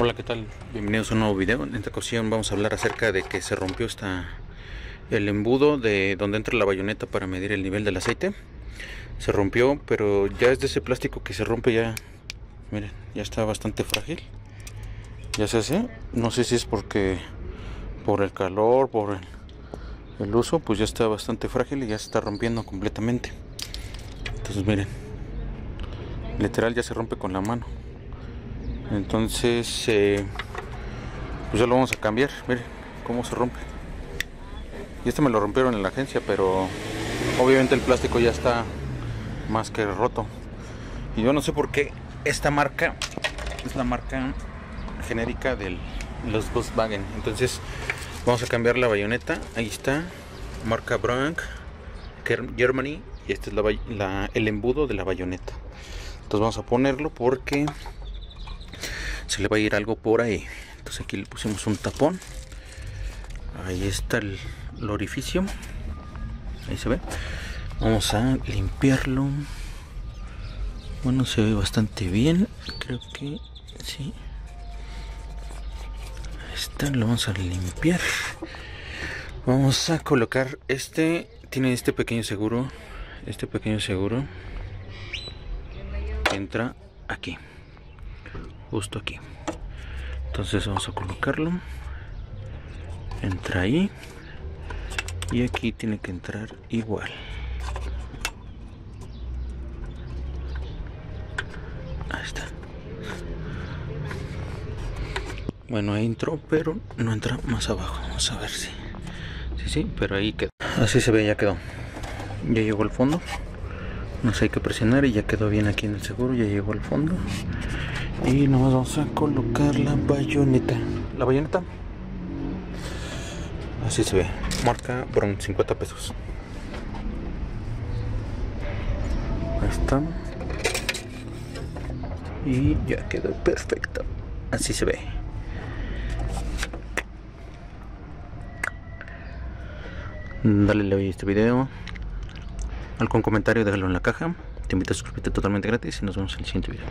Hola, ¿qué tal? Bienvenidos a un nuevo video. En esta ocasión vamos a hablar acerca de que se rompió esta, el embudo de donde entra la bayoneta para medir el nivel del aceite. Se rompió, pero ya es de ese plástico que se rompe ya. Miren, ya está bastante frágil. Ya se hace. No sé si es porque por el calor, por el, el uso, pues ya está bastante frágil y ya se está rompiendo completamente. Entonces miren, literal ya se rompe con la mano entonces eh, pues ya lo vamos a cambiar. Miren cómo se rompe. Y este me lo rompieron en la agencia pero obviamente el plástico ya está más que roto. Y yo no sé por qué esta marca es la marca genérica de los Volkswagen. Entonces vamos a cambiar la bayoneta. Ahí está marca Brank Germany y este es la, el embudo de la bayoneta. Entonces vamos a ponerlo porque se le va a ir algo por ahí. Entonces aquí le pusimos un tapón. Ahí está el, orificio. Ahí se ve. Vamos a limpiarlo. Bueno se ve bastante bien. Creo que sí. Ahí está lo vamos a limpiar. Vamos a colocar este. Tiene este pequeño seguro. Este pequeño seguro. Entra aquí justo aquí. Entonces vamos a colocarlo. Entra ahí. Y aquí tiene que entrar igual. Ahí está. Bueno ahí entró pero no entra más abajo. Vamos a ver si sí sí pero ahí quedó. Así se ve ya quedó. Ya llegó al fondo no sé hay que presionar y ya quedó bien aquí en el seguro ya llegó al fondo. Y nomás vamos a colocar la bayoneta. La bayoneta así se ve. Marca Bron 50 pesos. Ahí está. Y ya quedó perfecto. Así se ve. Dale like a este video algún comentario déjalo en la caja. Te invito a suscribirte totalmente gratis y nos vemos en el siguiente video